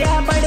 я боюсь.